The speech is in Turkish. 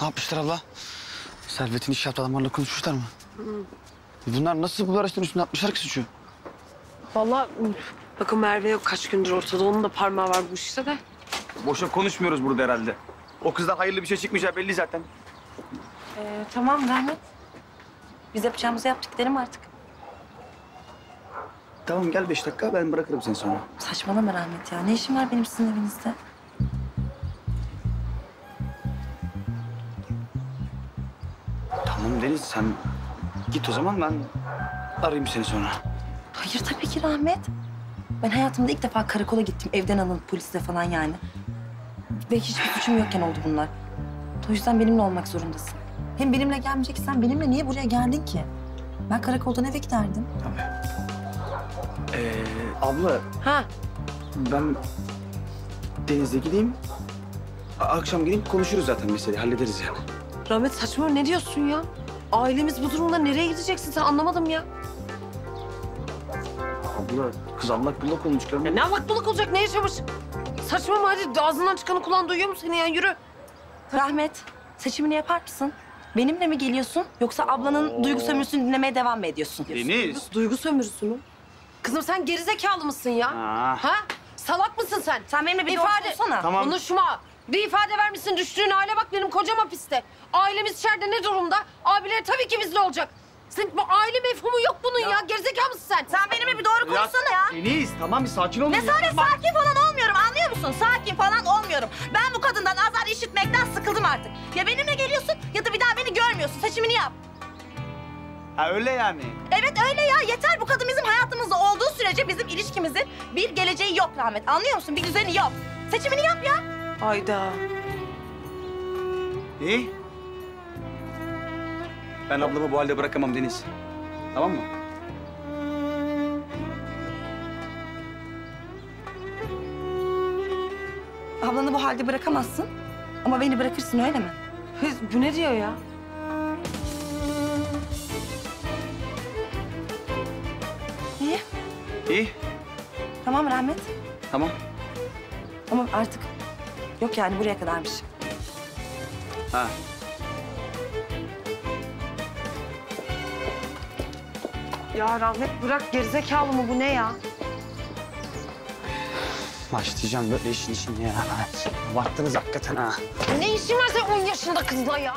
Ne yapmışlar abla? Servet'in iş yaptığı adamlarla konuşmuşlar mı? Bunlar nasıl bu araçların üstüne atmışlar ki suçu? Vallahi bakın Merve yok kaç gündür ortada. Onun da parmağı var bu işte de. Boşa konuşmuyoruz burada herhalde. O kızdan hayırlı bir şey çıkmayacağı belli zaten. Ee, tamam Rahmet. Biz yapacağımızı yaptık gidelim artık. Tamam gel beş dakika ben bırakırım seni sonra. Saçmalama Rahmet ya. Ne işim var benim sizin evinizde? Tamam Deniz sen git o zaman ben arayayım seni sonra. Hayır tabii ki Rahmet. Ben hayatımda ilk defa karakola gittim. Evden alınıp polisle falan yani. Ve hiçbir suçum yokken oldu bunlar. O yüzden benimle olmak zorundasın. Hem benimle gelmeyeceksen benimle niye buraya geldin ki? Ben karakoldan eve giderdim. Tabii. Ee, abla Ha ben Deniz'e gideyim. Akşam gideyim konuşuruz zaten meseleyi hallederiz yani. Rahmet saçma ne diyorsun ya? Ailemiz bu durumda nereye gideceksin sen anlamadım ya. Abla kız allak bullak olmuşlar ya ne allak bullak olacak ne yaşamış? Saçma mı hadi ağzından çıkanı kulağın duyuyor mu seni ya yürü. Rahmet, seçimini yapar mısın? Benimle mi geliyorsun yoksa ablanın duygu sömürüsünü dinlemeye devam mı ediyorsun? Deniz. Duygu sömürüsü mü? Kızım sen gerizekalı mısın ya? Aa. Ha? Salak mısın sen? Sen benimle bir İfade-. Tamam. Konuşma. Bir ifade vermişsin düştüğün hale bak benim kocam hapiste. Ailemiz içeride ne durumda? Abileri tabii ki bizle olacak. Senin bu aile mefhumu yok bunun ya. Gerizekalı mısın sen? Sen benimle bir doğru konuşsana ya. Deniz tamam bir sakin ol. Ne sadece sakin falan olmuyorum anlıyor musun? Sakin falan olmuyorum. Ben bu kadından azar işitmekten sıkıldım artık. Ya benimle geliyorsun ya da bir daha beni görmüyorsun. Seçimini yap. Ha öyle yani. Evet öyle ya yeter bu kadın bizim hayatımızda olduğu sürece bizim ilişkimizin bir geleceği yok Rahmet. Anlıyor musun? Bir düzeni yok. Seçimini yap ya. Hayda. İyi. Ben ablamı bu halde bırakamam Deniz. Tamam mı? Ablanı bu halde bırakamazsın. Ama beni bırakırsın öyle mi? Kız bu ne diyor ya? İyi. İyi. Tamam Rahmet. Tamam. Ama artık yok yani buraya kadarmış. Ha. Ya Rahmet bırak gerizekalı mı bu ne ya? Başlayacağım böyle işin işini ya. Baktınız hakikaten ha. Ne işin var sen 10 yaşında kızla ya?